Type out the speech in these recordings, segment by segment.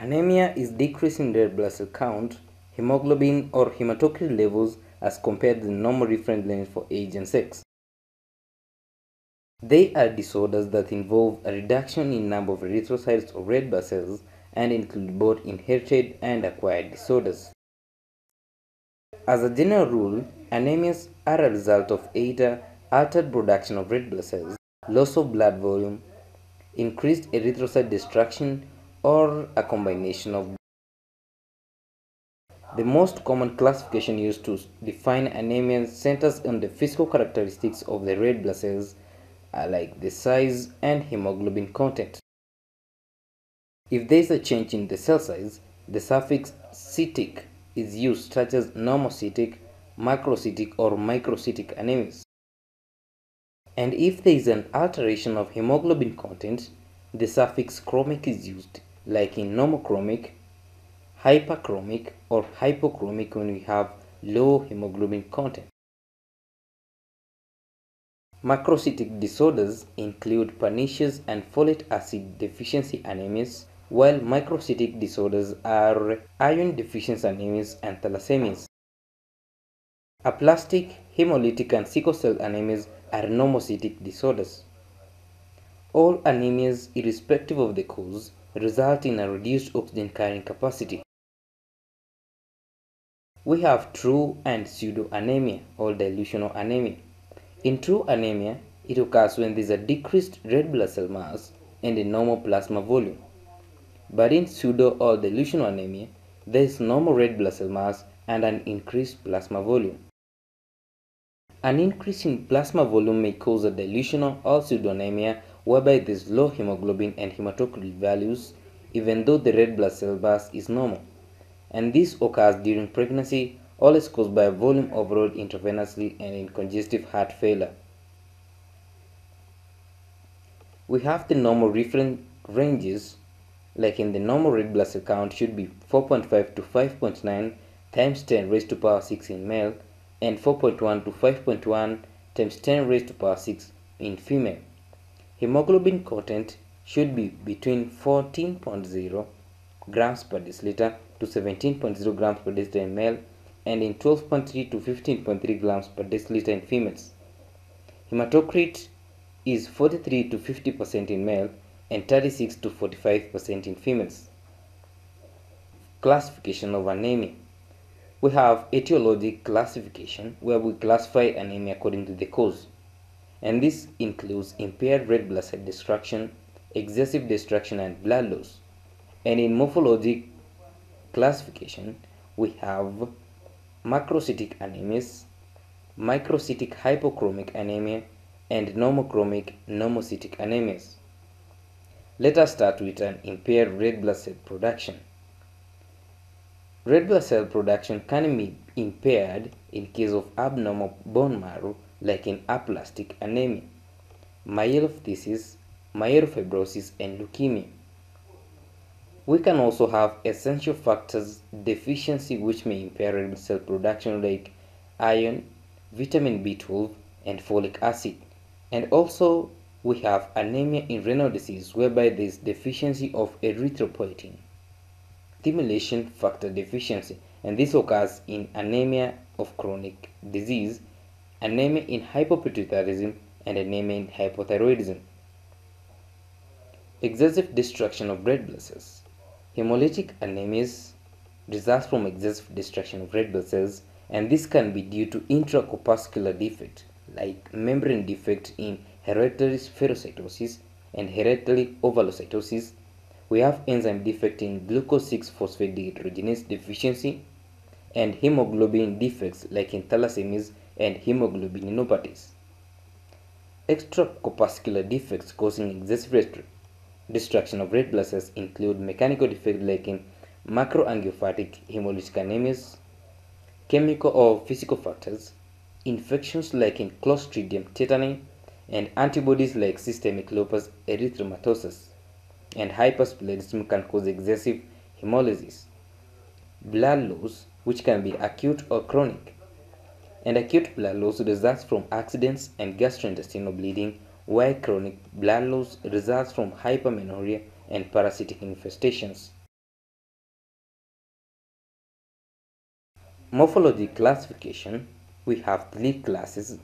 Anemia is decreasing red blood cell count, hemoglobin or hematocrit levels as compared to the normal reference limit for age and sex. They are disorders that involve a reduction in number of erythrocytes or red blood cells and include both inherited and acquired disorders. As a general rule, anemias are a result of either altered production of red blood cells, loss of blood volume, increased erythrocyte destruction, or a combination of the most common classification used to define anemia centers on the physical characteristics of the red blood cells like the size and hemoglobin content. If there is a change in the cell size, the suffix cytic is used such as normocytic, macrocytic or microcytic anemias. And if there is an alteration of hemoglobin content, the suffix chromic is used like in normochromic, hyperchromic or hypochromic when we have low hemoglobin content. Macrocytic disorders include pernicious and folate acid deficiency anemias, while microcytic disorders are iron deficiency anemias and thalassemias. Aplastic, hemolytic, and sickle cell anemias are normocytic disorders. All anemias, irrespective of the cause, result in a reduced oxygen carrying capacity. We have true and pseudo anemia or dilutional anemia. In true anemia, it occurs when there is a decreased red blood cell mass and a normal plasma volume. But in pseudo or dilutional anemia, there is normal red blood cell mass and an increased plasma volume. An increase in plasma volume may cause a dilutional or pseudoanemia whereby there is low hemoglobin and hematocrit values even though the red blood cell mass is normal. And this occurs during pregnancy always caused by volume overload intravenously and in congestive heart failure. We have the normal reference ranges like in the normal red blood cell count should be 4.5 to 5.9 times 10 raised to power 6 in male and 4.1 to 5.1 times 10 raised to power 6 in female. Hemoglobin content should be between 14.0 grams per deciliter to 17.0 grams per deciliter in male and in 12.3 to 15.3 grams per deciliter in females. Hematocrit is 43 to 50% in male and 36 to 45% in females. Classification of anemia. We have etiologic classification where we classify anemia according to the cause. And this includes impaired red blood cell destruction, excessive destruction and blood loss. And in morphologic classification, we have macrocytic anemias, microcytic hypochromic anemia, and normochromic normocytic anemias. Let us start with an impaired red blood cell production. Red blood cell production can be impaired in case of abnormal bone marrow like in aplastic anemia, myelophthisis, myelofibrosis, and leukemia. We can also have essential factors deficiency which may impair red cell production like iron, vitamin B12, and folic acid. And also we have anemia in renal disease whereby there is deficiency of erythropoietin. Stimulation factor deficiency and this occurs in anemia of chronic disease, anemia in hypopituitarism, and anemia in hypothyroidism. Excessive destruction of red blood cells. Hemolytic anemias results from excessive destruction of red blood cells and this can be due to intracorpuscular defect like membrane defect in hereditary spherocytosis and hereditary ovalocytosis. We have enzyme defect in glucose 6-phosphate dehydrogenase deficiency and hemoglobin defects like in thalassemias and hemoglobinopathies. Extracorpuscular defects causing excessive destruction of red blood cells include mechanical defects like in macroangiopathic hemolytic anemias, chemical or physical factors, infections like in Clostridium tetani, and antibodies like systemic lupus erythematosus, and hypersplenism can cause excessive hemolysis. Blood loss, which can be acute or chronic, and acute blood loss results from accidents and gastrointestinal bleeding, while chronic blood loss results from hypermenorrhea and parasitic infestations. Morphology classification We have three classes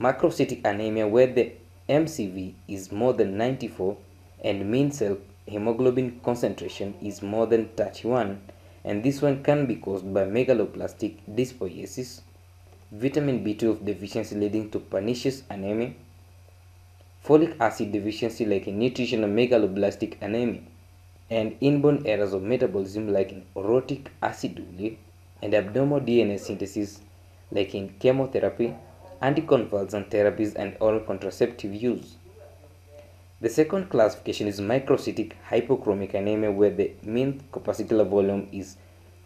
macrocytic anemia, where the MCV is more than 94 and mean cell hemoglobin concentration is more than 31, and this one can be caused by megaloblastic dysbiosis vitamin B12 deficiency leading to pernicious anemia, folic acid deficiency like in nutritional megaloblastic anemia, and inborn errors of metabolism like in orotic aciduria and abnormal DNA synthesis like in chemotherapy, anticonvulsant therapies and oral contraceptive use. The second classification is microcytic hypochromic anemia where the mean corpuscular volume is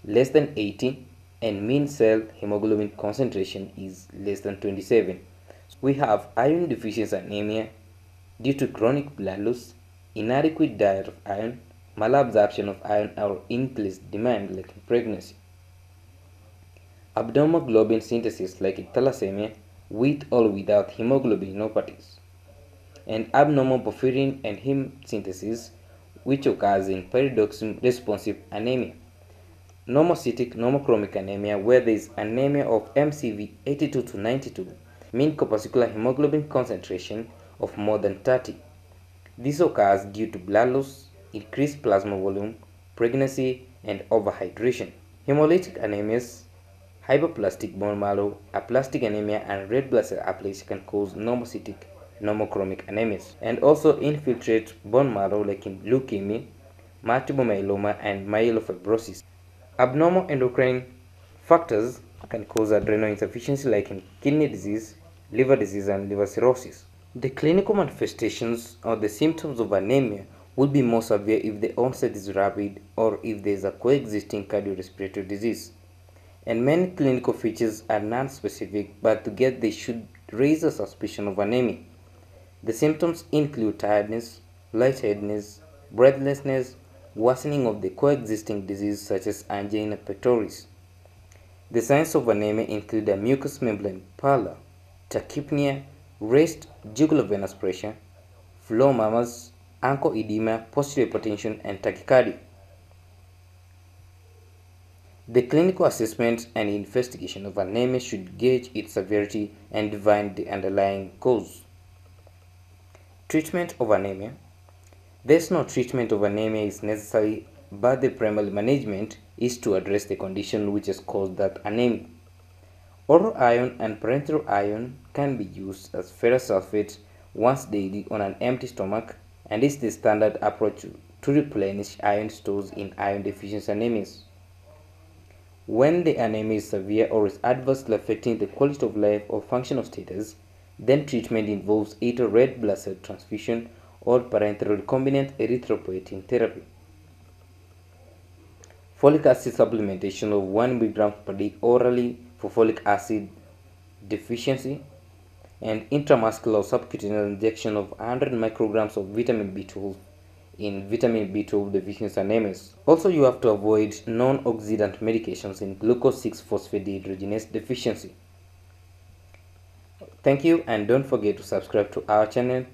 less than 80 and mean cell hemoglobin concentration is less than 27. We have iron deficiency anemia due to chronic blood loss, inadequate diet of iron, malabsorption of iron or increased demand like in pregnancy. Abnormal globin synthesis like thalassemia with or without hemoglobinopathies and abnormal porphyrin and heme synthesis which occurs in pyridoxine responsive anemia. Normocytic normochromic anemia where there is anemia of MCV 82 to 92, mean corpuscular hemoglobin concentration of more than 30. This occurs due to blood loss, increased plasma volume, pregnancy, and overhydration. Hemolytic anemias, hyperplastic bone marrow, aplastic anemia, and red blood cell aplasia can cause normocytic normochromic anemias and also infiltrate bone marrow like in leukemia, multiple myeloma, and myelofibrosis. Abnormal endocrine factors can cause adrenal insufficiency like in kidney disease, liver disease, and liver cirrhosis. The clinical manifestations or the symptoms of anemia will be more severe if the onset is rapid or if there is a coexisting cardiorespiratory disease. And many clinical features are non-specific, but together they should raise a suspicion of anemia. The symptoms include tiredness, lightheadedness, breathlessness, worsening of the coexisting disease such as angina pectoris. The signs of anemia include a mucous membrane pallor, tachypnea, raised jugular venous pressure, flow murmurs, ankle edema, posterior hypertension, and tachycardia. The clinical assessment and investigation of anemia should gauge its severity and define the underlying cause. Treatment of anemia. There's no treatment of anemia is necessary, but the primary management is to address the condition which has caused that anemia. Oral iron and parenteral iron can be used as ferrous sulfate once daily on an empty stomach and is the standard approach to replenish iron stores in iron deficiency anemias. When the anemia is severe or is adversely affecting the quality of life or functional status, then treatment involves either red blood cell transfusion or parenteral recombinant erythropoietin therapy. Folic acid supplementation of 1 mg per day orally for folic acid deficiency and intramuscular subcutaneous injection of 100 micrograms of vitamin B12 in vitamin B12 deficiency anemias. Also, you have to avoid non-oxidant medications in glucose 6-phosphate dehydrogenase deficiency. Thank you and don't forget to subscribe to our channel.